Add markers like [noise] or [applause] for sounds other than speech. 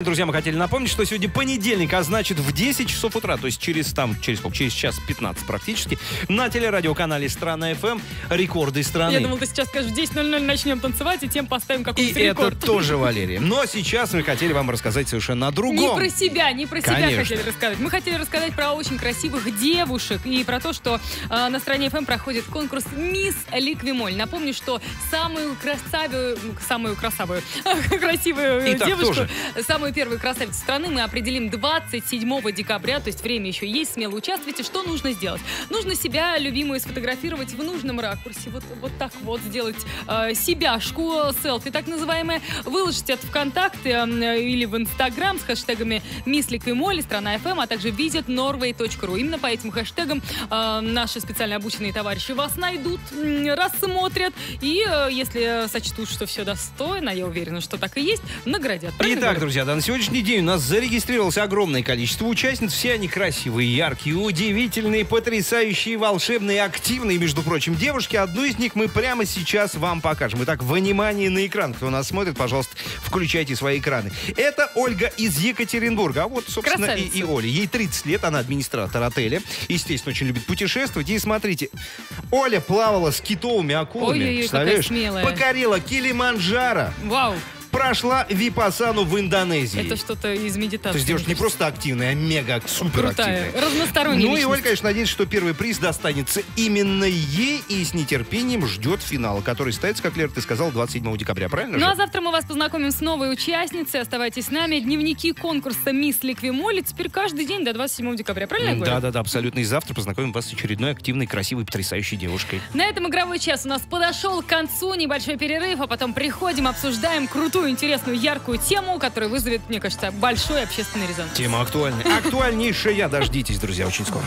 Друзья, мы хотели напомнить, что сегодня понедельник, а значит в 10 часов утра, то есть через там, через сколько, через час 15 практически, на телерадиоканале «Страна FM» рекорды страны. Я думал, ты сейчас скажешь, в 10.00 начнем танцевать, и тем поставим И какой-нибудь это рекорд. тоже, [laughs] Валерия. Но сейчас мы хотели вам рассказать совершенно о Не другом. про себя, не про себя Конечно. хотели рассказать. Мы хотели рассказать про очень красивых девушек и про то, что э, на стране FM проходит конкурс Мисс Ликвимоль. Напомню, что самую красавую, самую красавую, [laughs] красивую Итак, девушку, тоже. Самую первую красавицу страны мы определим 27 декабря, то есть время еще есть, смело участвуйте. Что нужно сделать? Нужно себя, любимую, сфотографировать в нужном ракурсе. Вот, вот так вот сделать э, себяшку, селфи так называемое, выложить это ВКонтакте э, или в Инстаграм с хэштегами Мисс Ликвимоль, Страна ФМ, а также visitnorway.ru. Именно по этим хэштегам э, наши специально обученные товарищи вас найдут, рассмотрят и, э, если сочтут, что все достойно, я уверена, что так и есть, наградят. Правильно Итак, говорю? друзья, да, на сегодняшний день у нас зарегистрировалось огромное количество участниц. Все они красивые, яркие, удивительные, потрясающие, волшебные, активные, между прочим, девушки. Одну из них мы прямо сейчас вам покажем. Итак, внимание на экран. Кто нас смотрит, пожалуйста, включайте свои экраны. Это Ольга из Екатеринбурга. А вот, собственно, и, Красавица. и Оля. Ей 30 лет, она администратор отеля. Естественно, очень любит путешествовать. И смотрите, Оля плавала с китовыми акулами. Ой-ой-ой, какая смелая. Покорила Килиманджаро. Вау, Прошла Випасану в Индонезии. это что-то из медитации. То есть девушка не просто активная, а мега супер Крутая, разносторонняя Ну и личность. Оля, конечно, надеется, что первый приз достанется именно ей и с нетерпением ждет финала, который состоится, как Лера, ты сказал, 27 декабря, правильно Ну же? а завтра мы вас познакомим с новой участницей. Оставайтесь с нами. Дневники конкурса «Мисс Ликвимоли» теперь каждый день до 27 декабря. Правильно я говорю? Да, да, да, абсолютно. И завтра познакомим вас с очередной активной, красивой, потрясающей девушкой. На этом игровой час у нас подошел к концу. Небольшой перерыв, а потом приходим, обсуждаем крутую, интересную, яркую тему, которая вызовет, мне кажется, большой общественный резонанс. Тема актуальная. Актуальнейшая. Дождитесь, друзья, очень скоро.